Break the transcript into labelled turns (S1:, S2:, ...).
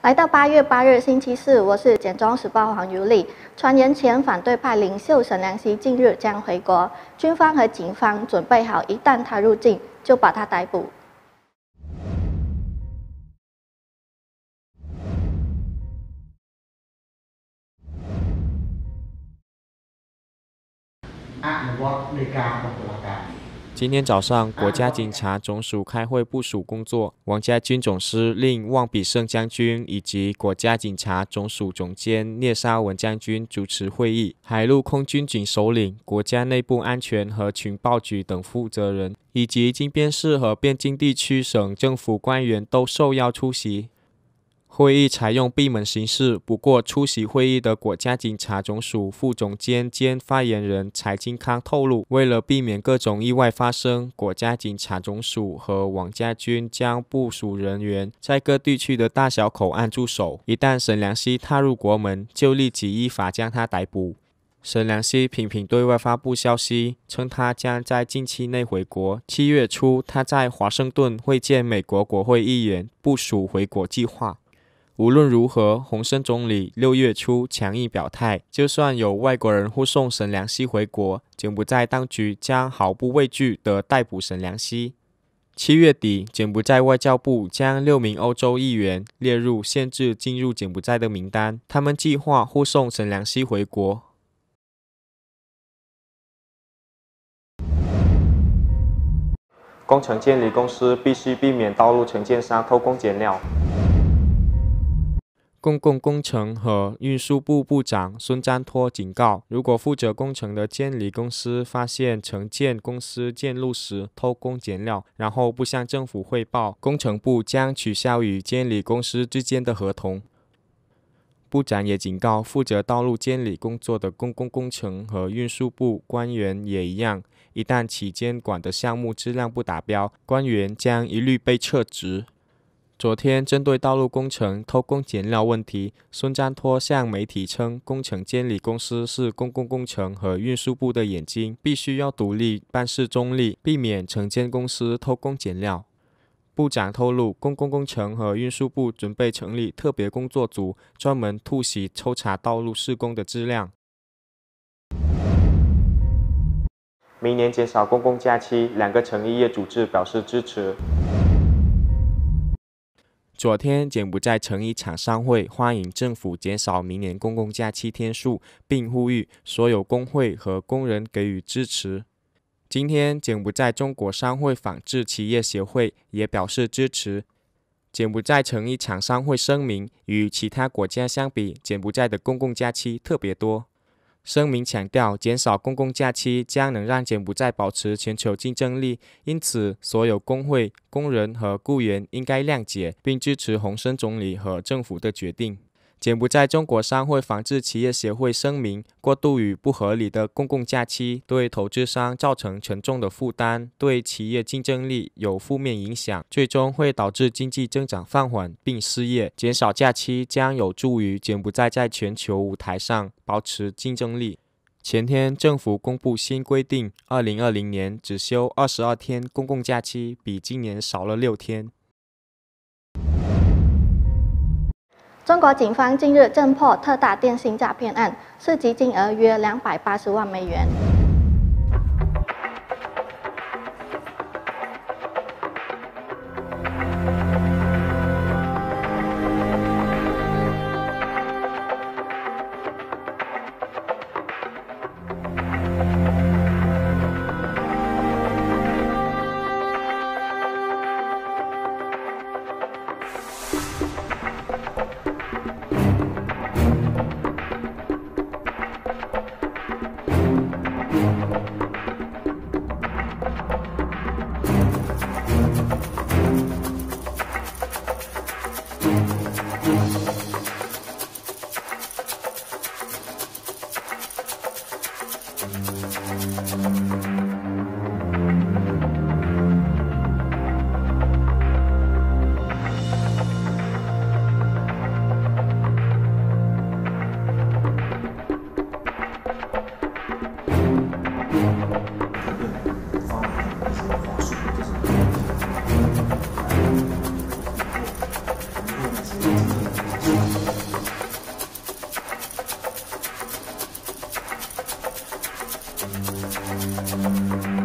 S1: 来到八月八日星期四，我是简中时报黄如丽。传言前反对派领袖沈良熙近日将回国，军方和警方准备好，一旦他入境，就把他逮捕。
S2: 今天早上，国家警察总署开会部署工作，王家军总司令汪比胜将军以及国家警察总署总监聂沙文将军主持会议。海陆空军警首领、国家内部安全和情报局等负责人，以及金边市和边境地区省政府官员都受邀出席。会议采用闭门形式，不过出席会议的国家警察总署副总监兼发言人柴金康透露，为了避免各种意外发生，国家警察总署和王家军将部署人员在各地区的大小口岸驻守，一旦沈良熙踏入国门，就立即依法将他逮捕。沈良熙频频对外发布消息，称他将在近期内回国。七月初，他在华盛顿会见美国国会议员，部署回国计划。无论如何，洪森总理六月初强硬表态，就算有外国人护送沈良熙回国，柬埔寨当局将毫不畏惧地逮捕沈良熙。七月底，柬埔寨外交部将六名欧洲议员列入限制进入柬埔寨的名单，他们计划护送沈良熙回国。工程监理公司必须避免道路承建商偷工减料。公共工程和运输部部长孙占托警告：如果负责工程的监理公司发现承建公司建路时偷工减料，然后不向政府汇报，工程部将取消与监理公司之间的合同。部长也警告，负责道路监理工作的公共工程和运输部官员也一样，一旦其监管的项目质量不达标，官员将一律被撤职。昨天，针对道路工程偷工减料问题，孙占托向媒体称，工程监理公司是公共工程和运输部的眼睛，必须要独立、办事中立，避免承建公司偷工减料。部长透露，公共工程和运输部准备成立特别工作组，专门突袭抽查道路施工的质量。明年减少公共假期，两个成衣业组织表示支持。昨天，柬埔寨成衣厂商会欢迎政府减少明年公共假期天数，并呼吁所有工会和工人给予支持。今天，柬埔寨中国商会纺织企业协会也表示支持。柬埔寨成衣厂商会声明，与其他国家相比，柬埔寨的公共假期特别多。声明强调，减少公共假期将能让柬埔寨保持全球竞争力，因此所有工会、工人和雇员应该谅解并支持洪森总理和政府的决定。柬埔寨中国商会纺织企业协会声明：过度与不合理的公共假期对投资商造成沉重的负担，对企业竞争力有负面影响，最终会导致经济增长放缓并失业。减少假期将有助于柬埔寨在全球舞台上保持竞争力。前天，政府公布新规定，二零二零年只休二十二天公共假期，比今年少了六天。
S1: 中国警方近日侦破特大电信诈骗案，涉及金额约两百八十万美元。Thank you. Música